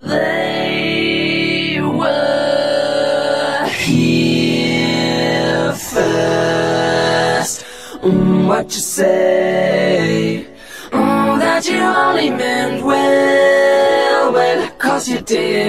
They were here first. Mm, what you say? Oh, that you only meant well, well, cause you did.